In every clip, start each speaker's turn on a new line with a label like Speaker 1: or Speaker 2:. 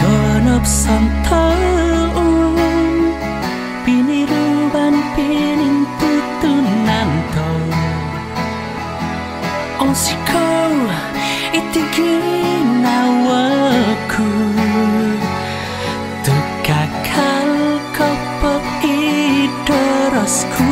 Speaker 1: ganap santaun piniruban pinintutunan to Osiko itiginawaku Tukakal kopok idorosku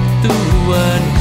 Speaker 1: begituan